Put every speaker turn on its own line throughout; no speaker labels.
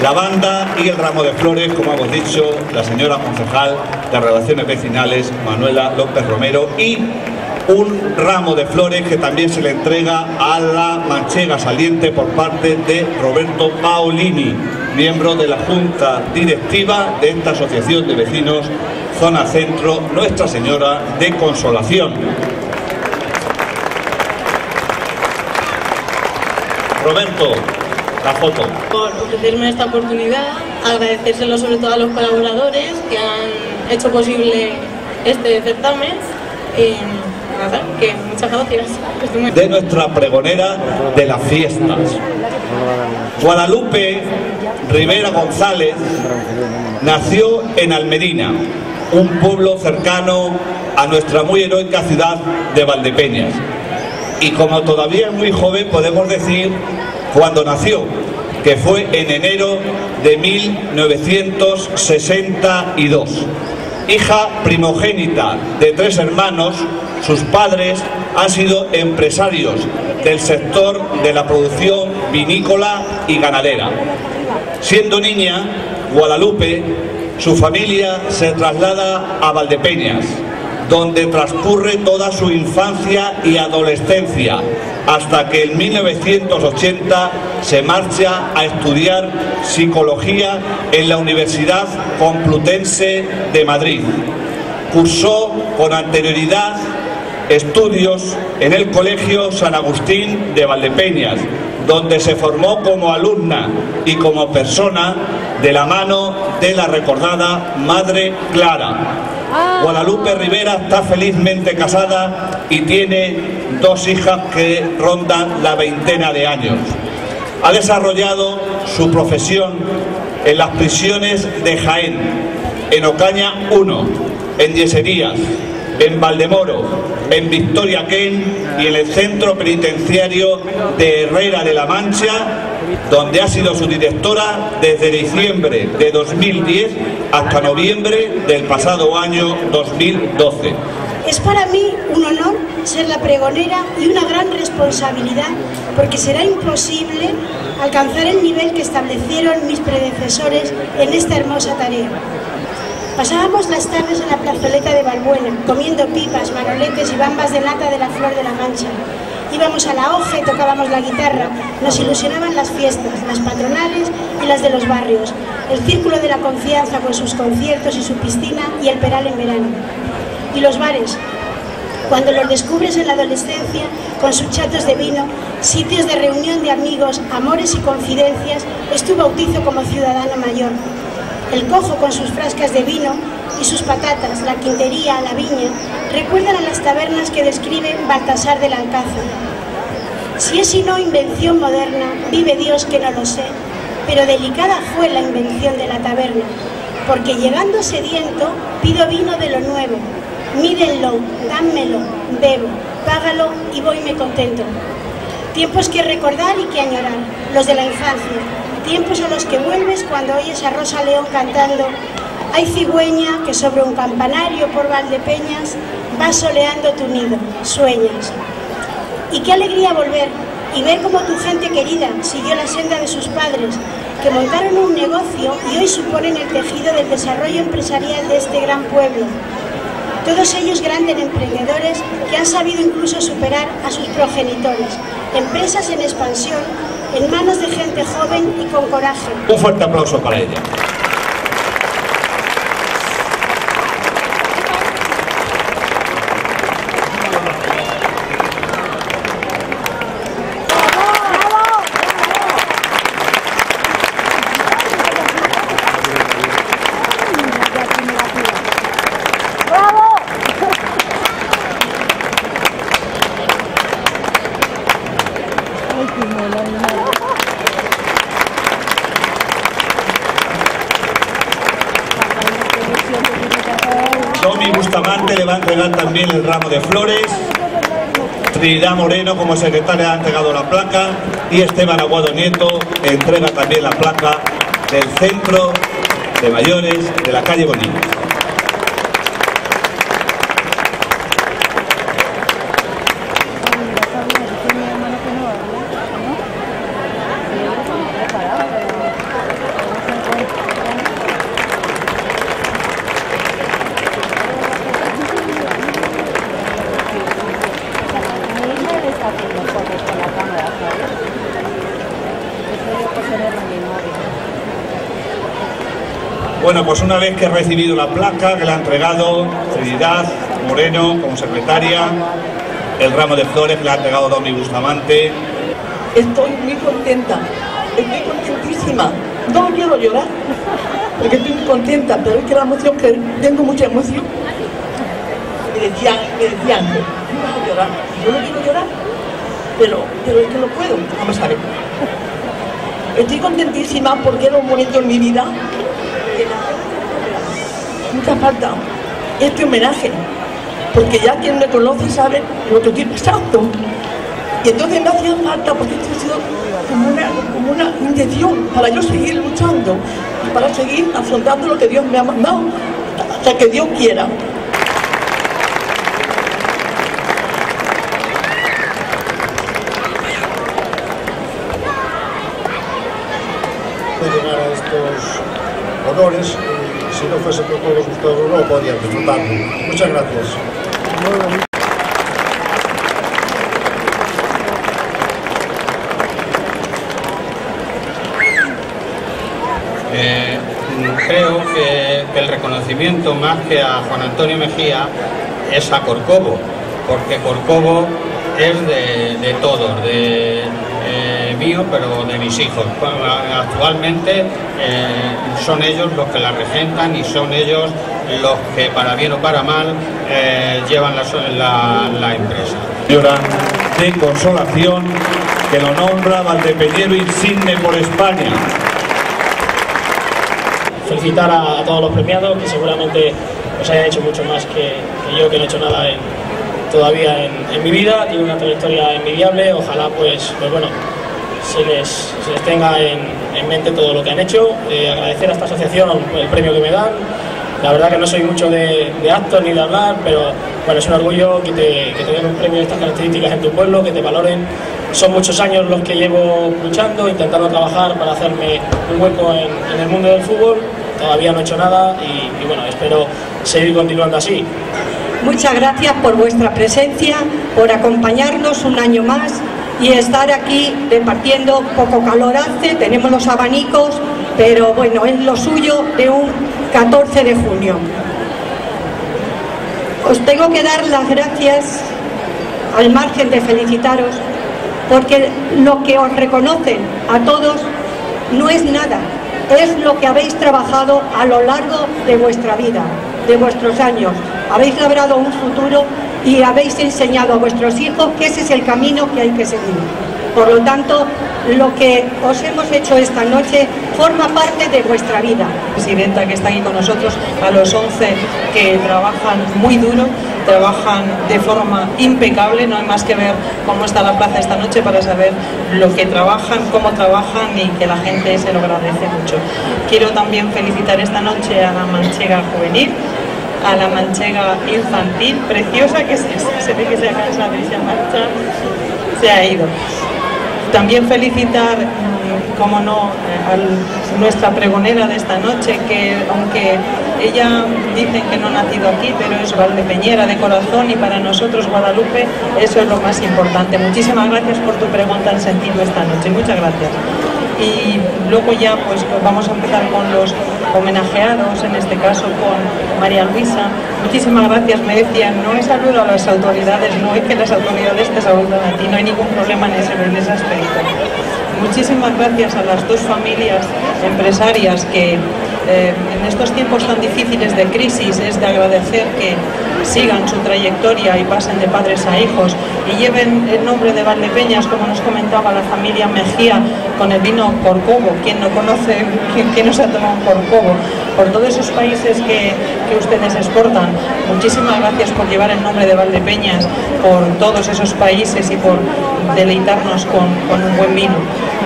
La banda y el ramo de flores, como hemos dicho, la señora concejal de Relaciones Vecinales, Manuela López Romero, y un ramo de flores que también se le entrega a la manchega saliente por parte de Roberto Paolini, miembro de la Junta Directiva de esta Asociación de Vecinos Zona Centro Nuestra Señora de Consolación. Roberto, la foto.
por ofrecerme esta oportunidad, agradecérselo sobre todo a los colaboradores que han hecho posible este certamen y nada, que muchas gracias. Muy-
de nuestra pregonera de las fiestas. Guadalupe Rivera González nació en Almedina, un pueblo cercano a nuestra muy heroica ciudad de Valdepeñas. Y como todavía es muy joven, podemos decir cuando nació, que fue en enero de 1962. Hija primogénita de tres hermanos, sus padres han sido empresarios del sector de la producción vinícola y ganadera. Siendo niña, Guadalupe, su familia se traslada a Valdepeñas, donde transcurre toda su infancia y adolescencia, hasta que en 1980 se marcha a estudiar psicología en la Universidad Complutense de Madrid. Cursó con anterioridad estudios en el Colegio San Agustín de Valdepeñas, donde se formó como alumna y como persona de la mano de la recordada Madre Clara. Guadalupe Rivera está felizmente casada y tiene dos hijas que rondan la veintena de años. Ha desarrollado su profesión en las prisiones de Jaén, en Ocaña 1, en Yeserías, en Valdemoro, en Victoria Ken y en el centro penitenciario de Herrera de la Mancha, donde ha sido su directora desde diciembre de 2010 hasta noviembre del pasado año 2012.
Es para mí un honor ser la pregonera y una gran responsabilidad porque será imposible alcanzar el nivel que establecieron mis predecesores en esta hermosa tarea. Pasábamos las tardes en la plazoleta de Balbuena, comiendo pipas, manoletes y bambas de lata de la Flor de la Mancha. Íbamos a la hoja y tocábamos la guitarra. Nos ilusionaban las fiestas, las patronales y las de los barrios. El Círculo de la Confianza con sus conciertos y su piscina y el Peral en verano. Y los bares, cuando los descubres en la adolescencia, con sus chatos de vino, sitios de reunión de amigos, amores y confidencias, es tu bautizo como ciudadano mayor. El cojo con sus frascas de vino y sus patatas, la quintería, la viña, recuerdan a las tabernas que describe Baltasar del Alcázar. Si es sino invención moderna, vive Dios que no lo sé, pero delicada fue la invención de la taberna, porque llegando sediento pido vino de lo nuevo, mírenlo, dámelo, bebo, págalo y voyme contento. Tiempos que recordar y que añorar, los de la infancia, tiempos a los que vuelves cuando oyes a Rosa León cantando hay cigüeña que sobre un campanario por Valdepeñas va soleando tu nido, sueñas. Y qué alegría volver y ver cómo tu gente querida siguió la senda de sus padres, que montaron un negocio y hoy suponen el tejido del desarrollo empresarial de este gran pueblo. Todos ellos grandes emprendedores que han sabido incluso superar a sus progenitores. Empresas en expansión, en manos de gente joven y con coraje.
Un fuerte aplauso para ella. Domi Bustamante le va a entregar también el de flores. Trinidad Moreno como secretaria ha entregado la placa y Esteban Aguado Nieto entrega también la placa del centro de mayores de la calle Bonilla. Bueno, pues una vez que he recibido la placa que le ha entregado Trinidad Moreno como secretaria, el ramo de flores que le ha entregado Domi Bustamante.
Estoy muy contenta, estoy contentísima. No quiero llorar, porque estoy muy contenta, pero es que la emoción, que tengo mucha emoción. Me decían, me decían, no a llorar. Yo no quiero llorar, pero, pero es que no puedo. Vamos a ver. Estoy contentísima porque era un momento en mi vida mucha falta este homenaje, porque ya quien me conoce sabe lo que estoy pasando. Y entonces me hacía falta, porque esto ha sido como una, como una intención para yo seguir luchando y para seguir afrontando lo que Dios me ha mandado, hasta que Dios quiera.
llegar a estos honores si no fuese por todos ustedes no podían disfrutarlo. Muchas gracias.
Eh, creo que, el reconocimiento más que a Juan Antonio Mejía es a Corcovo, porque Corcovo es de, de todos, mío, pero de mis hijos. Actualmente eh, son ellos los que la regentan y son ellos los que, para bien o para mal, eh, llevan la, la, la empresa.
Señora de Consolación, que lo nombra Valdepeñero Insigne por España.
felicitar a, a todos los premiados, que seguramente os hayan hecho mucho más que, que yo, que no he hecho nada en- todavía en, en mi vida, tiene una trayectoria envidiable, ojalá pues, pues bueno, se les, se les tenga en, en mente todo lo que han hecho, Eh, agradecer a esta asociación el premio que me dan, la verdad que no soy mucho de, de actos ni de hablar, pero bueno, es un orgullo que te, que te den un premio de estas características en tu pueblo, que te valoren. Son muchos años los que llevo luchando, intentando trabajar para hacerme un hueco en, en el mundo del fútbol. Todavía no he hecho nada y, y bueno, espero seguir continuando así.
Muchas gracias por vuestra presencia, por acompañarnos un año más y estar aquí repartiendo poco calor hace, tenemos los abanicos, pero bueno, es lo suyo de un 14 de junio. Os tengo que dar las gracias al margen de felicitaros, porque lo que os reconocen a todos no es nada, es lo que habéis trabajado a lo largo de vuestra vida, de vuestros años. Habéis labrado un futuro y habéis enseñado a vuestros hijos que ese es el camino que hay que seguir. Por lo tanto, lo que os hemos hecho esta noche forma parte de vuestra vida.
presidenta que está aquí con nosotros, a los 11 que trabajan muy duro, trabajan de forma impecable, no hay más que ver cómo está la plaza esta noche para saber lo que trabajan, cómo trabajan y que la gente se lo agradece mucho. Quiero también felicitar esta noche a la manchega juvenil, a la manchega infantil, preciosa que se, ve que se ha cansado y se marcha, se ha ido. También felicitar, mm, como no, eh, a nuestra pregonera de esta noche, que aunque ella dicen que no ha nacido aquí, pero es valdepeñera de corazón y para nosotros Guadalupe eso es lo más importante. Muchísimas gracias por tu pregunta en sentido esta noche, muchas gracias. Y luego ya pues vamos a empezar con los homenajeados, en este caso con María Luisa. Muchísimas gracias, me decían, no es saludo a las autoridades, no es que las autoridades te saludan a ti, no hay ningún problema en ese, en ese aspecto. Muchísimas gracias a las dos familias empresarias que eh, en estos tiempos tan difíciles de crisis es de agradecer que sigan su trayectoria y pasen de padres a hijos y lleven el nombre de Valdepeñas, como nos comentaba la familia Mejía, con el vino Corcovo. ¿Quién no conoce, quién, quién no se ha tomado un Corcovo? Por todos esos países que, que ustedes exportan. Muchísimas gracias por llevar el nombre de Valdepeñas por todos esos países y por deleitarnos con, con un buen vino.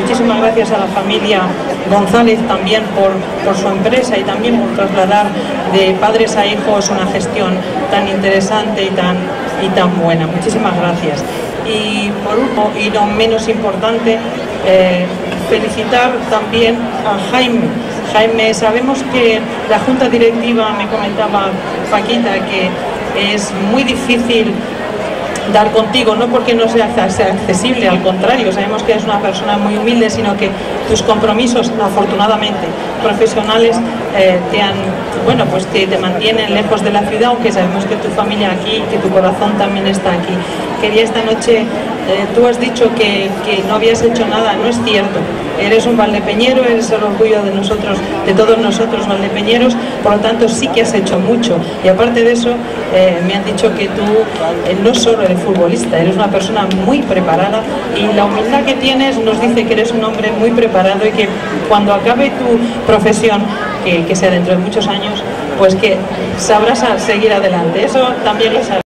Muchísimas gracias a la familia González también por, por su empresa y también por trasladar de padres a hijos una gestión tan interesante y tan, y tan buena. Muchísimas gracias. Y por último, y no menos importante, eh, felicitar también a Jaime. Jaime, sabemos que la Junta Directiva, me comentaba Paquita, que es muy difícil dar contigo, no porque no sea, accesible, al contrario, sabemos que eres una persona muy humilde, sino que tus compromisos, afortunadamente, profesionales, eh, te han, bueno, pues te, te mantienen lejos de la ciudad, aunque sabemos que tu familia aquí, que tu corazón también está aquí. Quería esta noche eh, tú has dicho que, que, no habías hecho nada, no es cierto. Eres un valdepeñero, eres el orgullo de nosotros, de todos nosotros valdepeñeros, por lo tanto sí que has hecho mucho. Y aparte de eso, eh, me han dicho que tú eh, no solo eres futbolista, eres una persona muy preparada y la humildad que tienes nos dice que eres un hombre muy preparado y que cuando acabe tu profesión, que, que sea dentro de muchos años, pues que sabrás seguir adelante. Eso también lo sabes.